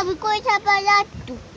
sabe coisa barato.